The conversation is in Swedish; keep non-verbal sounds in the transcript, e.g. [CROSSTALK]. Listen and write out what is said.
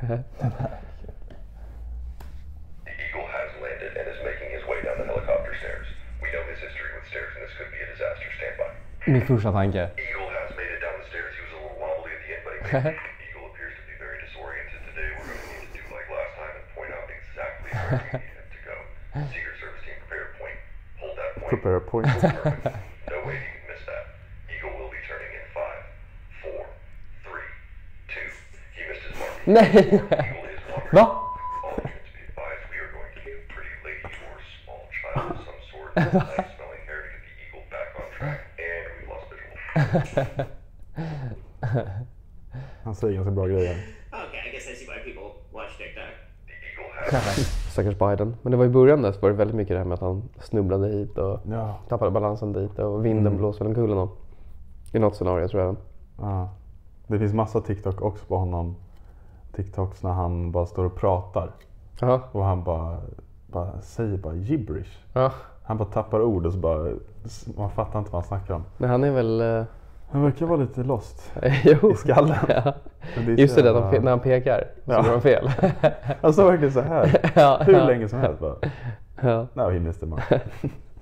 The Eagle has landed and is making his way down the helicopter stairs. We know his history with stairs and this could be a disaster. Stand by. Min första tanke. Eagle has made it down the stairs. He was a little wobbly at the end, but he made it. [LAUGHS] Eagle appears to be very disoriented today. We're going to need to do like last time and point out exactly where we need him to go. [LAUGHS] Secret Service team, prepare a point. Hold that point. Prepare a point. [LAUGHS] lost visual. Han säger ganska bra grejer. Okay, I guess I see why people watch TikTok. The Eagle has Stackars Biden. Men det var i början där så var det väldigt mycket det här med att han snubblade hit och Ja. tappade balansen dit och vinden blåste omkull honom. I något scenario tror jag. ja. Det finns massa TikTok också på honom. TikToks när han bara står och pratar. Ja. Och han bara, bara säger bara gibberish. ja. Han bara tappar ord och så bara, man fattar inte vad han snackar om. Men han är väl... eh, Han verkar vara lite lost [LAUGHS] i skallen. Ja. Är Just det, jävla- när han pekar så Ja. går han fel. Han står verkligen så här. [LAUGHS] Hur länge som helst bara. Ja. No, he missed the mark.